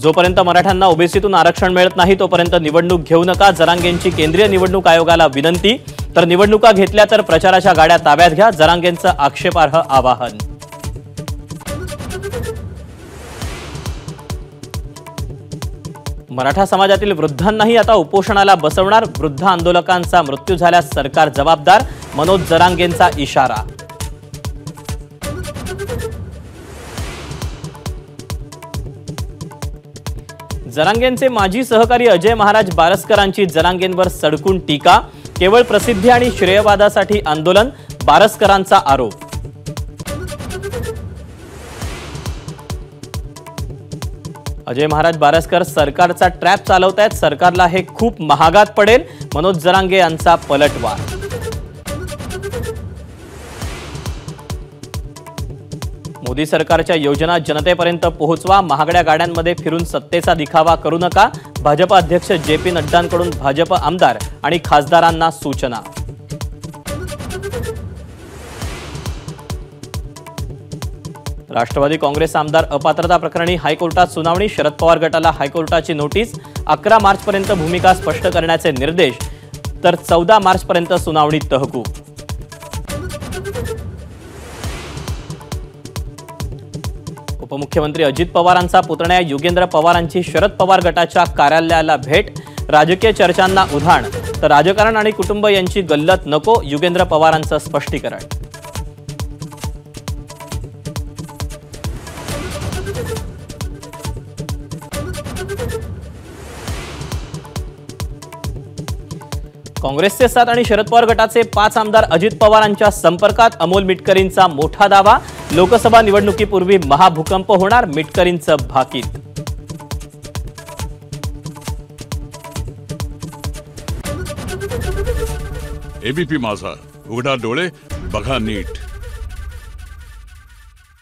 जोपर्यंत मराठ्यांना ओबीसीतून आरक्षण मिळत नाही तोपर्यंत निवडणूक घेऊ नका. जरांगेंची केंद्रीय निवडणूक आयोगाला विनंती. तर निवडणुका घेतल्या तर प्रचाराच्या गाड्या ताब्यात घ्या. जरांगेंचं आक्षेपार्ह आवाहन. मराठा समाजातील वृद्धांनाही आता उपोषणाला बसवणार. वृद्ध आंदोलकांचा मृत्यू झाल्यास सरकार जबाबदार. मनोज जरांगेंचा इशारा. जरांगेंचे माजी सहकारी अजय महाराज बारसकरांची जरांगेंवर सडकून टीका केवळ प्रसिद्धी आणि श्रेयवादासाठी आंदोलन बारसकरांचा आरोप. अजय महाराज बारसकर सरकारचा ट्रॅप चालवतायत सरकारला हे खूप महागात पडेल मनोज जरांगे यांचा पलटवार मोदी सरकारच्या योजना जनतेपर्यंत पोहोचवा महागड्या गाड्यांमध्ये फिरून सत्तेचा दिखावा करू नका भाजप अध्यक्ष जे पी नड्डांकडून भाजप आमदार आणि खासदारांना सूचना. राष्ट्रवादी काँग्रेस आमदार अपात्रता प्रकरणी हायकोर्टात सुनावणी शरद पवार गटाला हायकोर्टाची नोटीस अकरा मार्चपर्यंत भूमिका स्पष्ट करण्याचे निर्देश तर चौदा मार्चपर्यंत सुनावणी तहकूब. उपमुख्यमंत्री अजित पवारांचा पुतण्या युगेंद्र पवारांची शरद पवार गटाच्या कार्यालयाला भेट राजकीय चर्चांना उधाण तर राजकारण आणि कुटुंब यांची गल्लत नको युगेंद्र पवारांचं स्पष्टीकरण. काँग्रेसचे सात आणि शरद पवार गटाचे पाच आमदार अजित पवारांच्या संपर्कात अमोल मिटकरींचा मोठा दावा. लोकसभा निवडणुकीपूर्वी महाभूकंप होणार मिटकरींचं भाकीत. एबीपी माझा. उघडा डोळे बघा नीट.